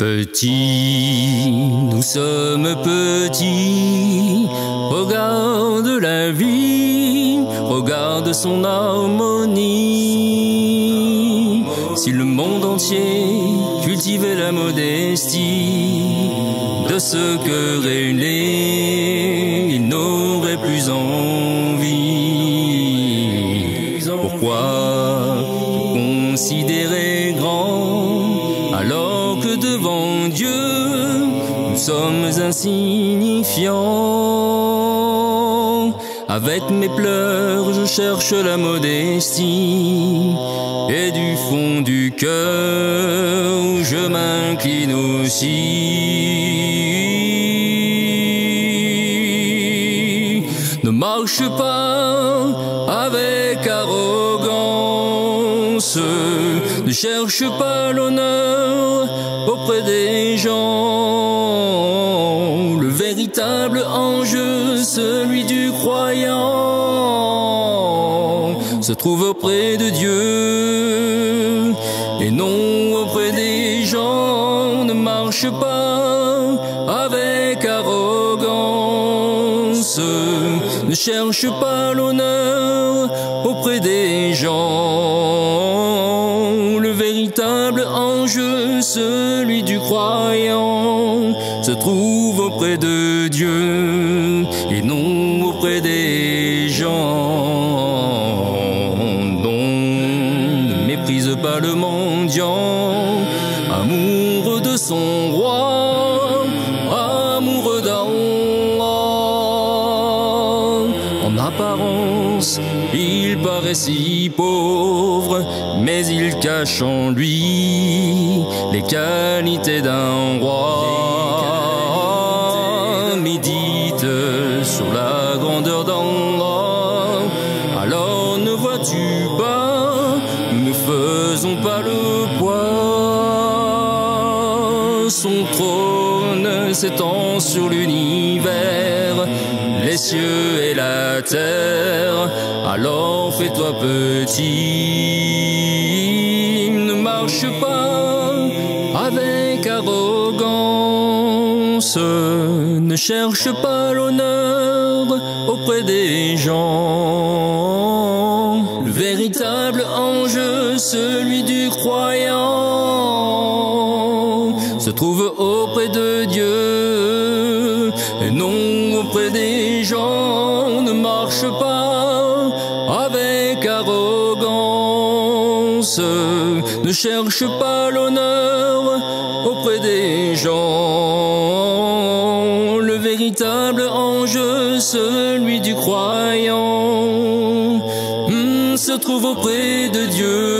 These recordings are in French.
Petits, nous sommes petits, regarde la vie, regarde son harmonie. Si le monde entier cultivait la modestie de ce que réunir, il n'aurait plus envie. Pourquoi considérer grand alors que devant Dieu nous sommes insignifiants? Avec mes pleurs je cherche la modestie et du fond du cœur je m'incline aussi. Ne marche pas avec arrogance, ne cherche pas l'honneur auprès des gens. Le véritable enjeu, celui du croyant, se trouve auprès de Dieu et non auprès des gens. Ne marche pas avec arrogance, ne cherche pas l'honneur auprès des gens. Le véritable enjeu, celui du croyant, se trouve auprès de des gens. Ne méprise pas le mendiant, amoureux de son roi, amoureux d'Allah. En apparence, il paraît si pauvre, mais il cache en lui les qualités d'un roi. Pas, nous ne faisons pas le poids. Son trône s'étend sur l'univers, les cieux et la terre, alors fais-toi petit, ne marche pas avec arrogance, ne cherche pas l'honneur auprès des gens. Enjeu, celui du croyant, se trouve auprès de Dieu et non auprès des gens. Ne marche pas avec arrogance, ne cherche pas l'honneur auprès des gens. Le véritable enjeu, celui du croyant, se trouve auprès de Dieu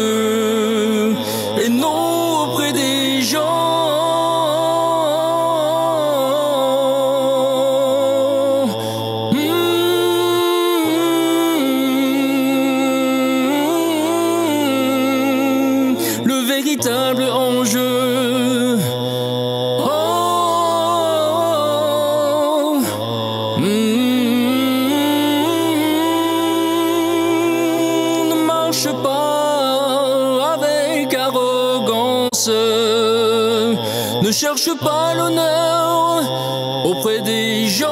Ne cherche pas l'honneur auprès des gens.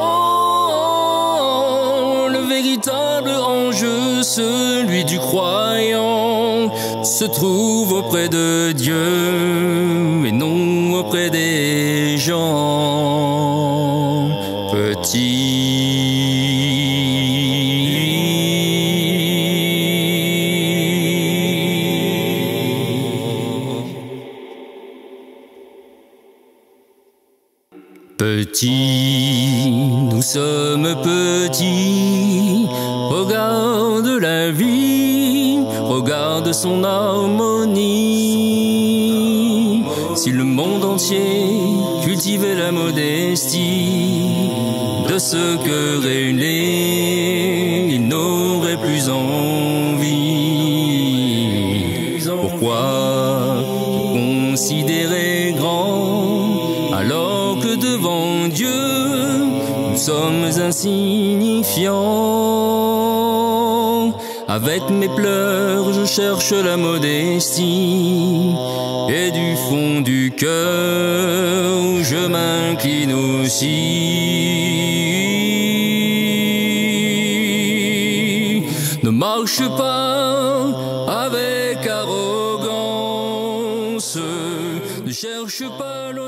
Le véritable enjeu, celui du croyant, se trouve auprès de Dieu et non auprès des gens. Petit. Petits, nous sommes petits, regarde la vie, regarde son harmonie. Si le monde entier cultivait la modestie de ce que réunir, sommes insignifiants. Avec mes pleurs, je cherche la modestie. Et du fond du cœur, je m'incline aussi. Ne marche pas avec arrogance, ne cherche pas l'honneur